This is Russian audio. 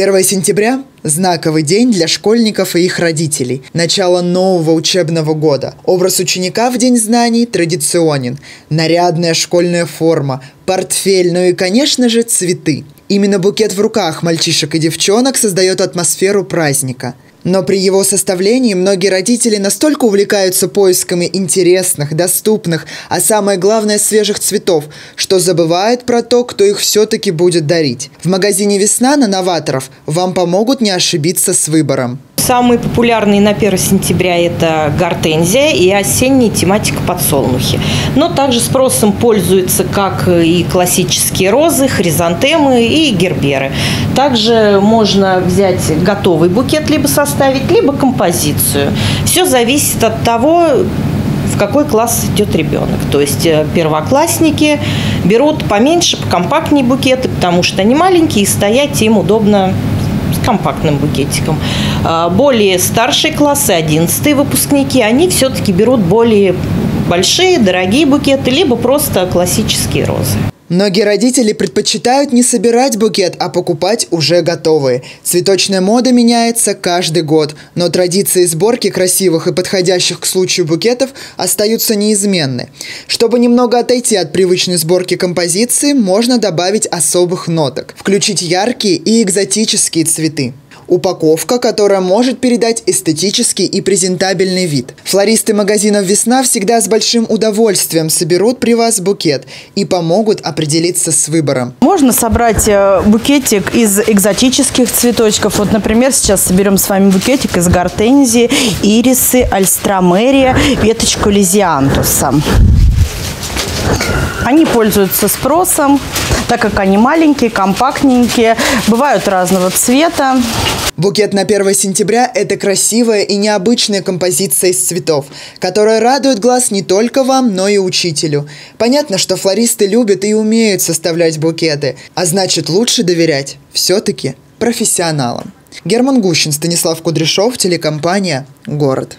1 сентября – знаковый день для школьников и их родителей. Начало нового учебного года. Образ ученика в День знаний традиционен. Нарядная школьная форма, портфель, ну и, конечно же, цветы. Именно букет в руках мальчишек и девчонок создает атмосферу праздника – но при его составлении многие родители настолько увлекаются поисками интересных, доступных, а самое главное свежих цветов, что забывают про то, кто их все-таки будет дарить. В магазине «Весна» на новаторов вам помогут не ошибиться с выбором. Самые популярные на 1 сентября это гортензия и осенняя тематика подсолнухи. Но также спросом пользуются как и классические розы, хризантемы и герберы. Также можно взять готовый букет, либо составить, либо композицию. Все зависит от того, в какой класс идет ребенок. То есть э, первоклассники берут поменьше, покомпактнее букеты, потому что они маленькие, и стоять им удобно компактным букетиком. А, более старшие классы, 11 выпускники, они все-таки берут более большие, дорогие букеты, либо просто классические розы. Многие родители предпочитают не собирать букет, а покупать уже готовые. Цветочная мода меняется каждый год, но традиции сборки красивых и подходящих к случаю букетов остаются неизменны. Чтобы немного отойти от привычной сборки композиции, можно добавить особых ноток, включить яркие и экзотические цветы. Упаковка, которая может передать эстетический и презентабельный вид. Флористы магазинов «Весна» всегда с большим удовольствием соберут при вас букет и помогут определиться с выбором. Можно собрать э, букетик из экзотических цветочков. Вот, например, сейчас соберем с вами букетик из гортензии, ирисы, альстромерия, веточку лизиантуса. Они пользуются спросом, так как они маленькие, компактненькие, бывают разного цвета. Букет на 1 сентября – это красивая и необычная композиция из цветов, которая радует глаз не только вам, но и учителю. Понятно, что флористы любят и умеют составлять букеты, а значит лучше доверять все-таки профессионалам. Герман Гущин, Станислав Кудряшов, телекомпания «Город».